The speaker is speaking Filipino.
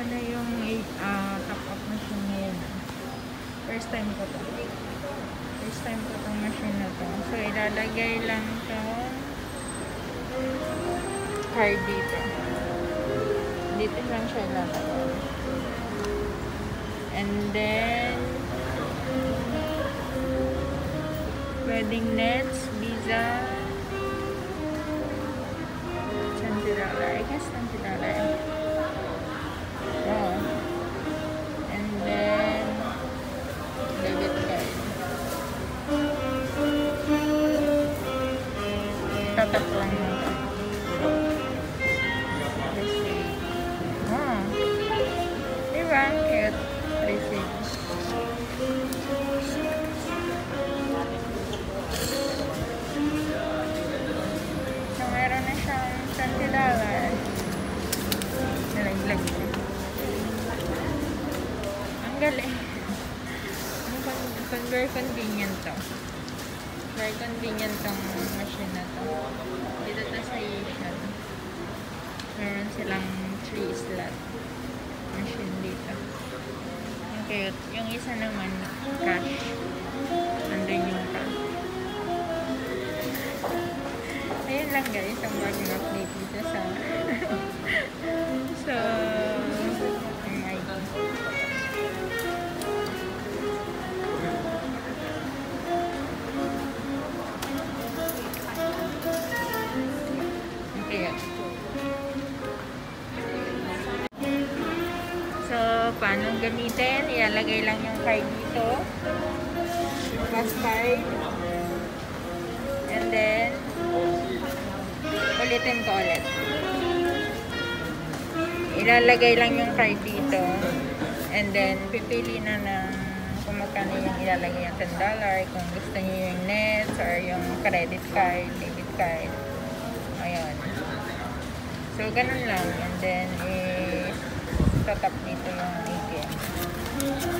Ano pala yung uh, ah, top-up machine na. Ah? First time ko to. First time ko tong machine na to. So, ilalagay lang to card dito. Dito lang siya ilalagay. And then, pwedeng nets, Tatap lang. Receipt. Oh. Diba? Cute. Receipt. So, meron na siyang $20. Nalaglag. Ang galing. Ano ba? Con- Very convenient to. Very convenient tong machine na to. Dito to sa Asian. Meron silang 3 slot machine dito. Ang cute. Yung isa naman, cash. Andun yung cash. Ayun lang guys, ang bagong update dito sa sa MIT. Okay. Paano gamitin? Ilalagay lang yung card dito. Plus card. And then, ulitin ko ulit. Ilalagay lang yung card dito. And then, pipili na ng kung magkano yung ilalagay yung $10. Kung gusto niyo yung nets or yung credit card, debit card. Ayun. So, ganun lang. And then, eh, tatap dito yung ATM.